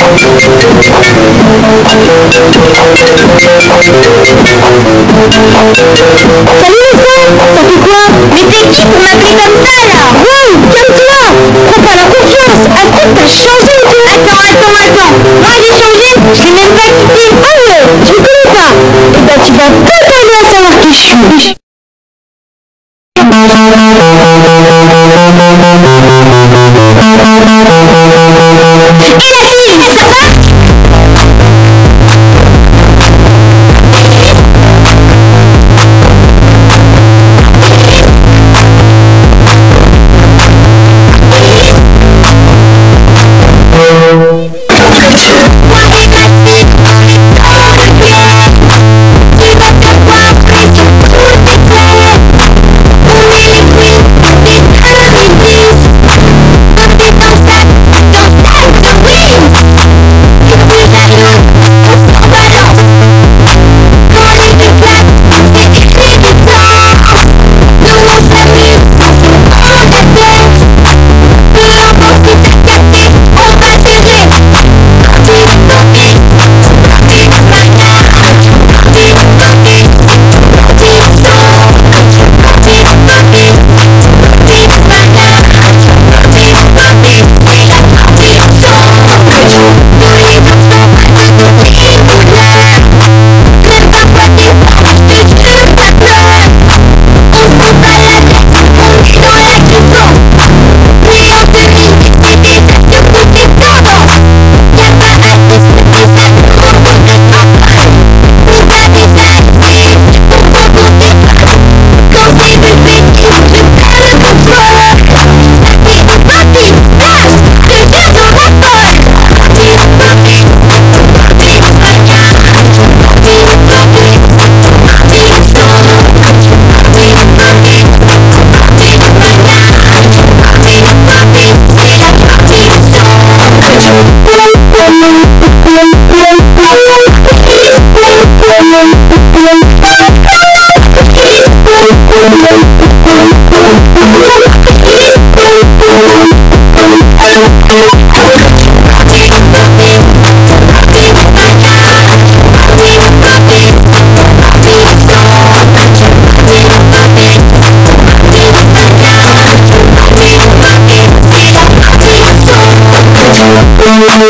Salut les frères, ça fait quoi Mais t'es qui pour m'appeler comme ça là Wow, calme-toi Prends pas la confiance Attends, t'as changé ou quoi Attends, attends, attends Moi j'ai changé, je l'ai même pas quitté Oh ouais, tu me connais pas Et bah tu vas totalement savoir qui je suis Thank you.